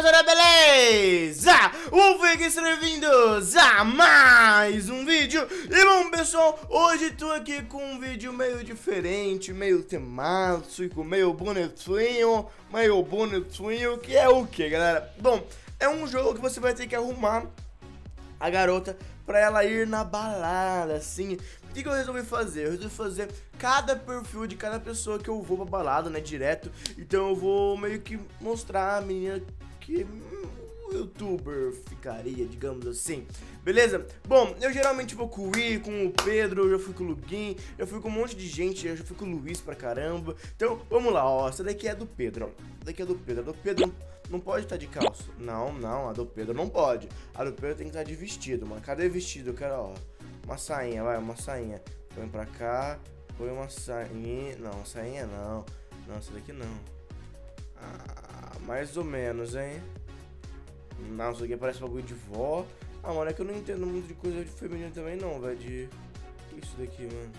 rapaziada, beleza? Ufem, sejam bem-vindos a mais um vídeo E bom, pessoal, hoje tô aqui com um vídeo meio diferente, meio temático, meio bonitinho Meio bonitinho, que é o que, galera? Bom, é um jogo que você vai ter que arrumar a garota pra ela ir na balada, assim. O que, que eu resolvi fazer? Eu resolvi fazer cada perfil de cada pessoa que eu vou pra balada, né, direto. Então eu vou meio que mostrar a menina que hum, um youtuber ficaria, digamos assim. Beleza? Bom, eu geralmente vou com o I, com o Pedro, eu já fui com o Lugin, já fui com um monte de gente, eu já fui com o Luiz pra caramba. Então, vamos lá, ó. Essa daqui é do Pedro, ó. Essa daqui é do Pedro. A do Pedro não pode estar de calça. Não, não, a do Pedro não pode. A do Pedro tem que estar de vestido, mano. Cadê vestido? Eu quero, ó. Uma sainha, vai, uma sainha. Põe pra cá. Põe uma sainha. Não, sainha não. Não, essa daqui não. Ah, mais ou menos, hein? Não, isso aqui parece bagulho de vó. Ah, mano, é que eu não entendo muito de coisa de feminino também não, velho. De. Isso daqui, mano.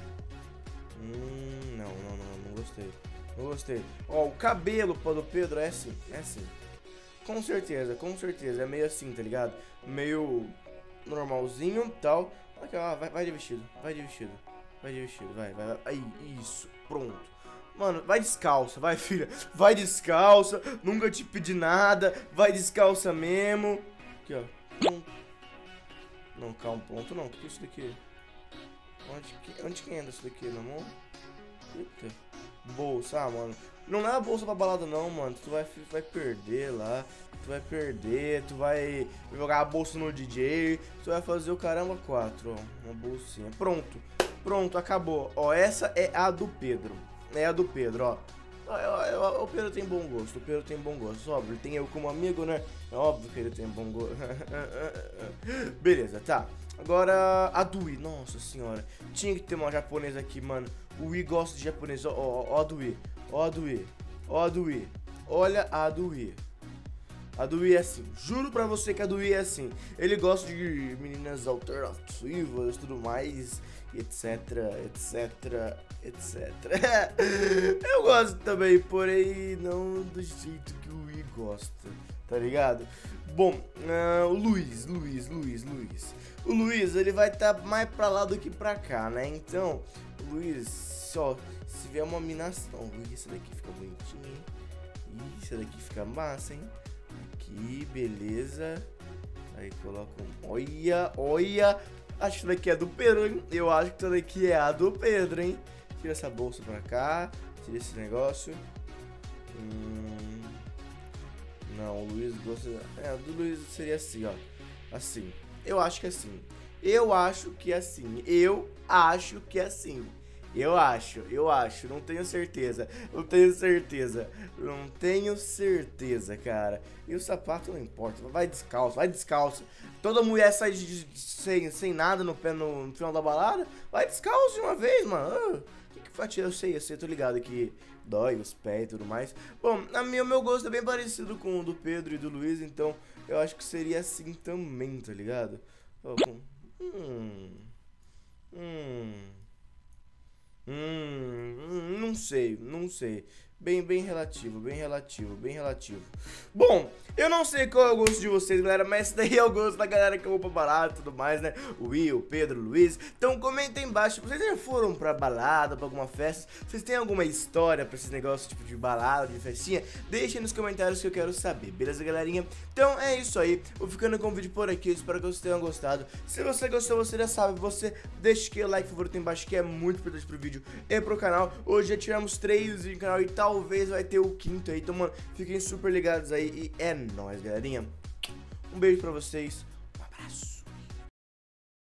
Hum, não, não, não, não gostei. Não gostei. Ó, o cabelo do Pedro é assim, é assim. Com certeza, com certeza. É meio assim, tá ligado? Meio normalzinho tal. Aqui, ó, vai, vai de vestido, vai de vestido. Vai de vestido, vai, vai, vai. Aí, isso, pronto. Mano, vai descalça, vai, filha. Vai descalça, nunca te pedi nada. Vai descalça mesmo. Aqui, ó. Não, calma, pronto não. O que é isso daqui? Onde que, onde que entra isso daqui, na mão? Eita. Bolsa, ah, mano. Não leva bolsa pra balada não, mano. Tu vai, vai perder lá. Tu vai perder, tu vai jogar a bolsa no DJ. Tu vai fazer o caramba 4, ó. Uma bolsinha. Pronto. Pronto, acabou. Ó, essa é a do Pedro. É a do Pedro, ó. O Pedro tem bom gosto, o Pedro tem bom gosto, óbvio, tem eu como amigo, né? É óbvio que ele tem bom gosto. Beleza, tá. Agora, a Dui, nossa senhora. Tinha que ter uma japonesa aqui, mano. O Wii gosta de japonês, ó, ó, ó a Dui. Ó a Dui. Ó a Dui. Olha a Dui. A Dui é assim. Juro pra você que a Dui é assim. Ele gosta de meninas alternativas tudo mais etc, etc, etc. Eu gosto também, porém não do jeito que o Wii gosta, tá ligado? Bom, uh, o Luiz, Luiz, Luiz, Luiz. O Luiz, ele vai estar tá mais pra lá do que pra cá, né? Então, Luiz, só, se vier uma minação, Luiz, esse daqui fica bonitinho, hein? Ih, daqui fica massa, hein? Aqui, beleza. Aí coloca um... Olha, olha Acho que daqui é do Pedro, hein? Eu acho que daqui é a do Pedro, hein? Tira essa bolsa pra cá. Tira esse negócio. Hum... Não, o Luiz gosta... É, do Luiz seria assim, ó. Assim. Eu acho que é assim. Eu acho que é assim. Eu acho que é assim. Eu acho, eu acho, não tenho certeza. Não tenho certeza. Não tenho certeza, cara. E o sapato não importa. Vai descalço, vai descalço. Toda mulher sai de, de, sem, sem nada no pé no, no, final da balada. Vai descalço de uma vez, mano. Ah, que, que faz? Eu sei, eu sei, tô ligado que dói os pés e tudo mais. Bom, a minha, o meu gosto é bem parecido com o do Pedro e do Luiz, então eu acho que seria assim também, tá ligado? Hum. Hum. Hum, hum, não sei, não sei. Bem, bem relativo, bem relativo, bem relativo. Bom, eu não sei qual é o gosto de vocês, galera, mas esse daí é o gosto da galera que eu vou pra balada e tudo mais, né? O Will, Pedro, Luiz. Então comentem embaixo, vocês já foram pra balada, pra alguma festa? Vocês têm alguma história pra esses negócios, tipo de balada, de festinha? Deixem nos comentários que eu quero saber, beleza, galerinha? Então é isso aí, vou ficando com o vídeo por aqui, espero que vocês tenham gostado. Se você gostou, você já sabe, você deixa aquele like favorito embaixo, que é muito importante pro vídeo e pro canal. Hoje já tiramos três vídeos no canal e tal talvez vai ter o quinto aí. Então, mano, fiquem super ligados aí. E é nóis, galerinha. Um beijo pra vocês.